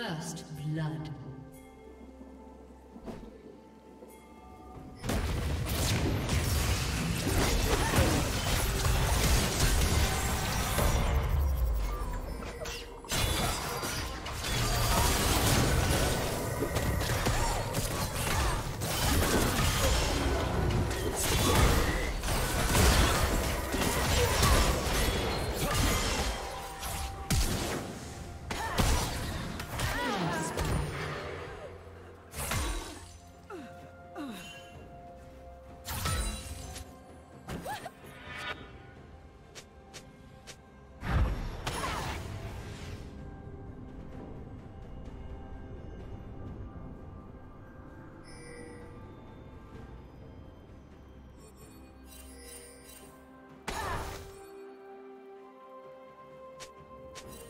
First blood. you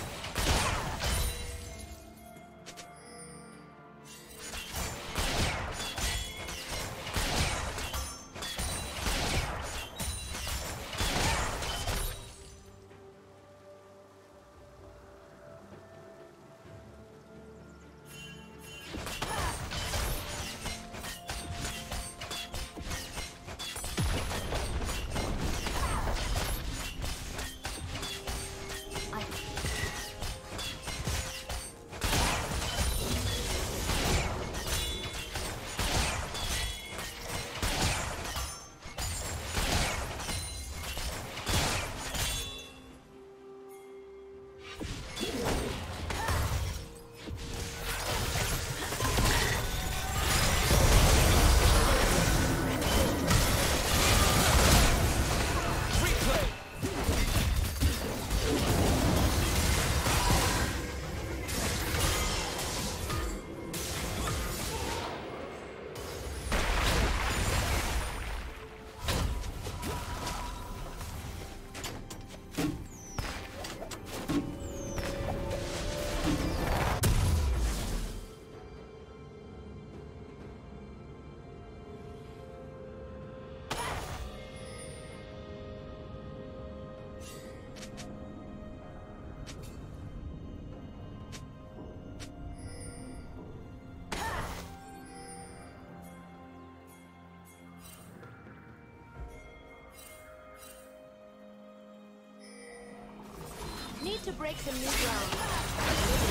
To break some new ground.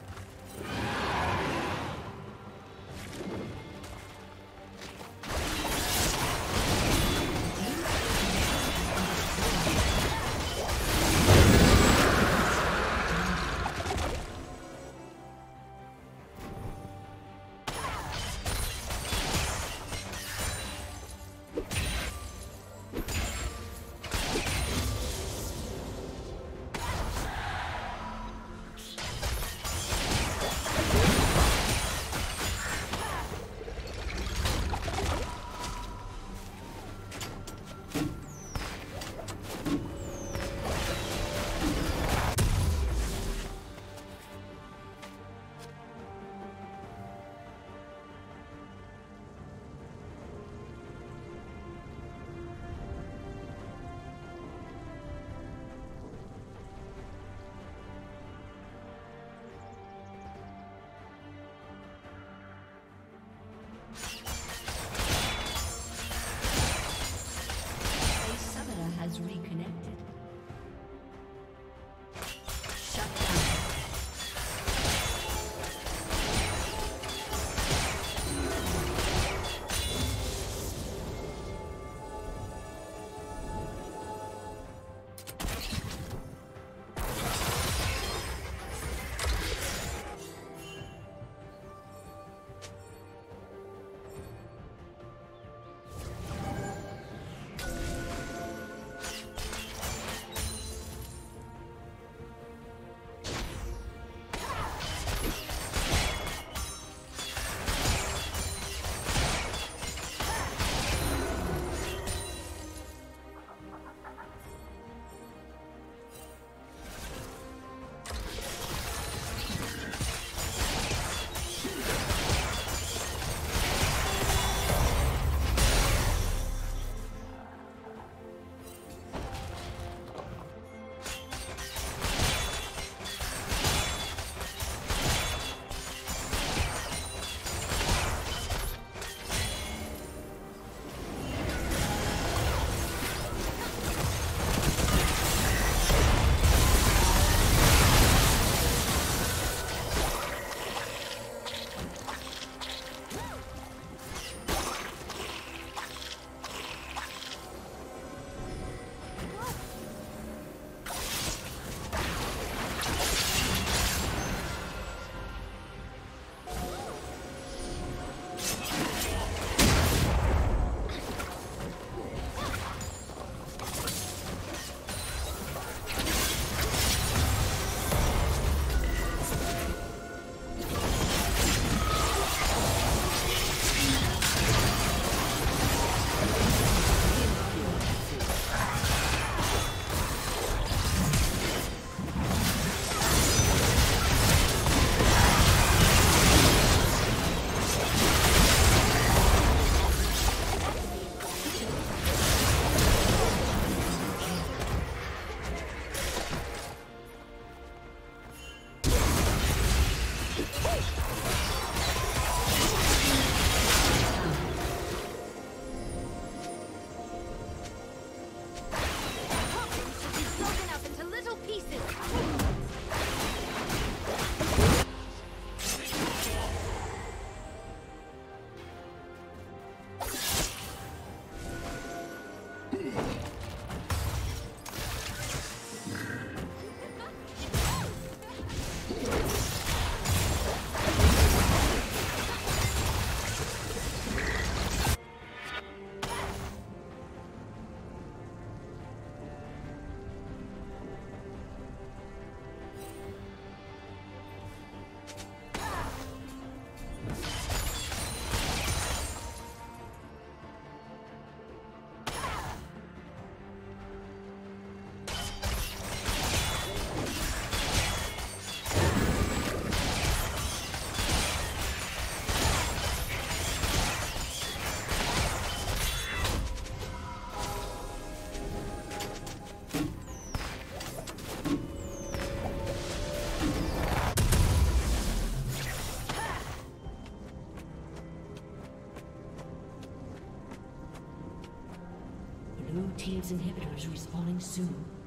Soon.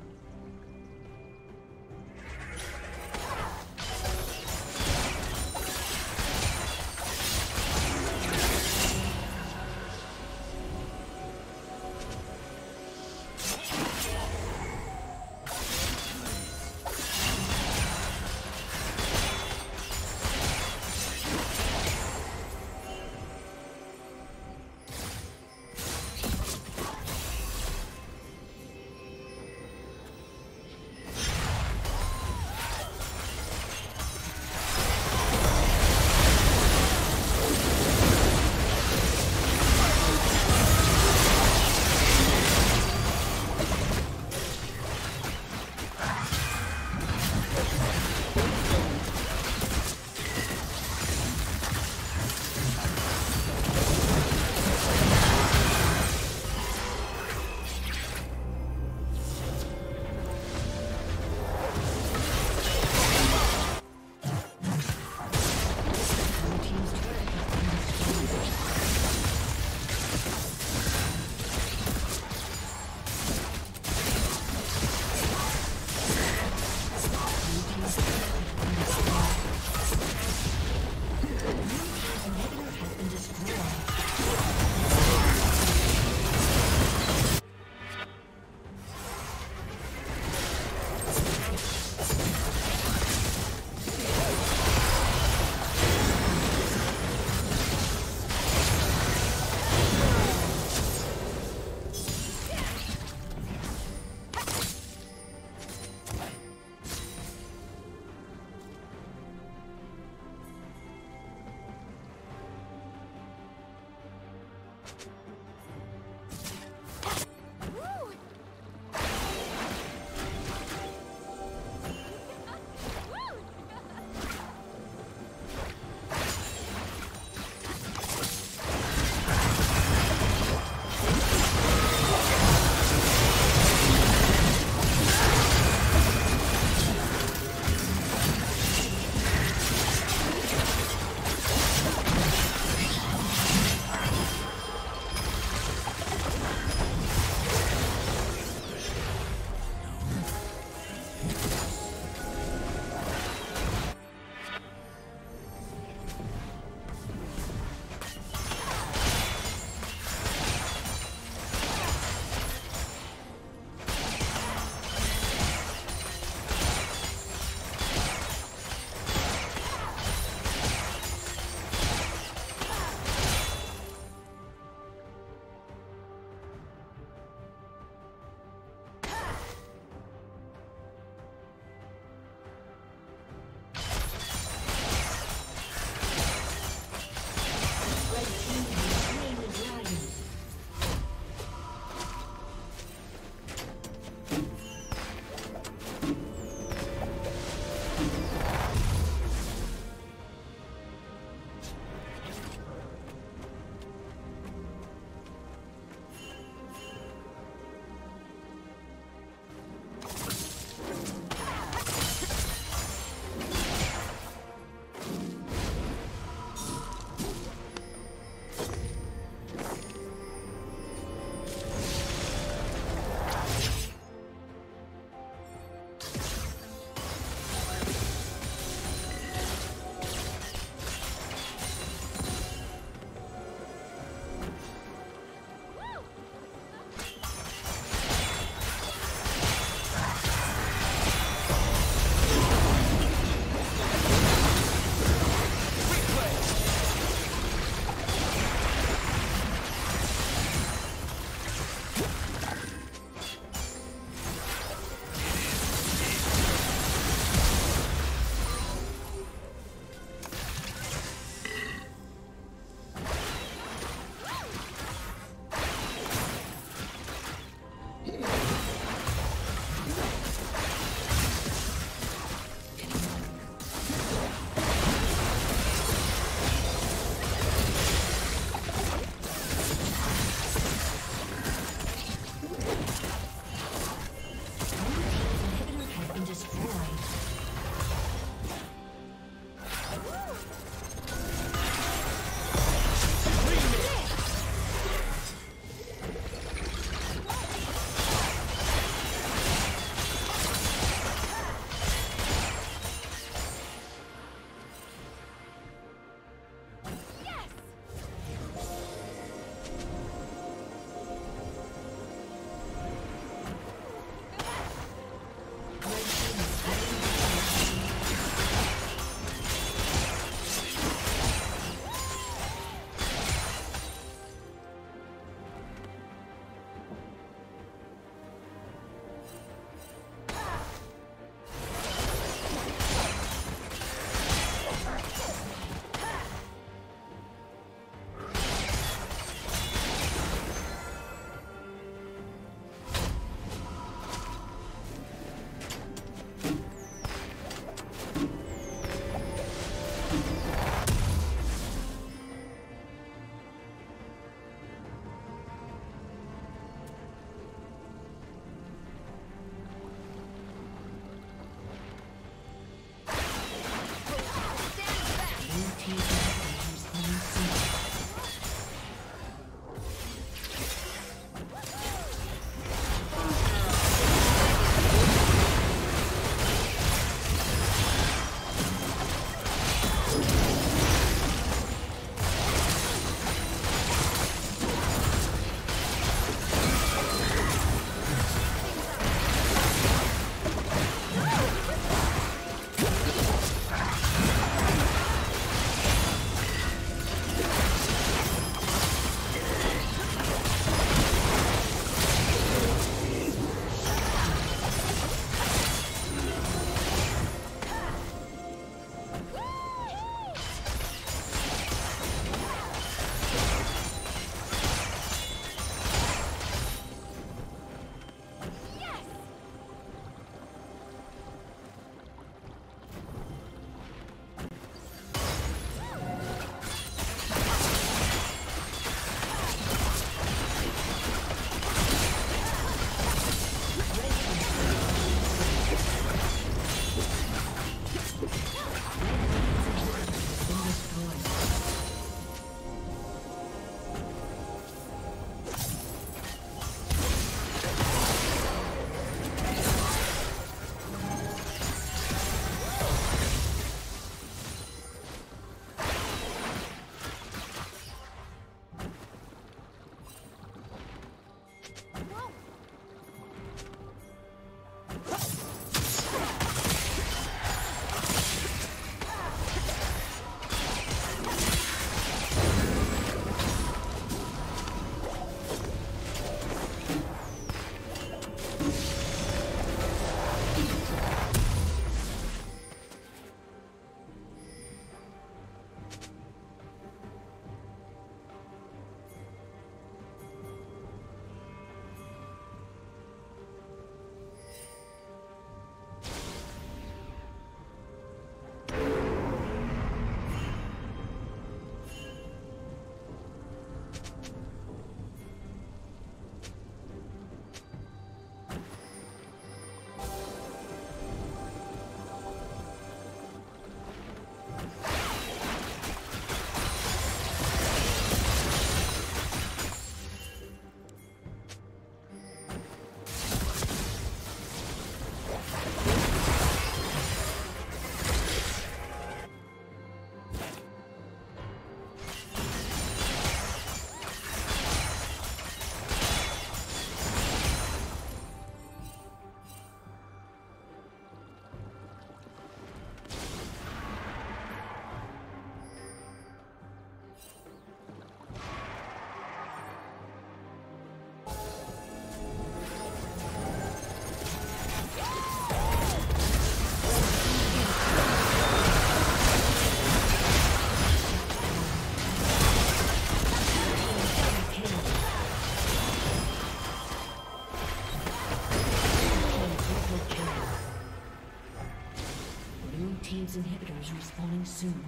Soon.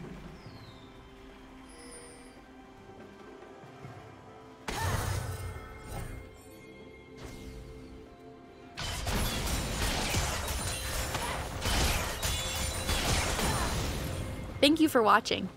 Thank you for watching.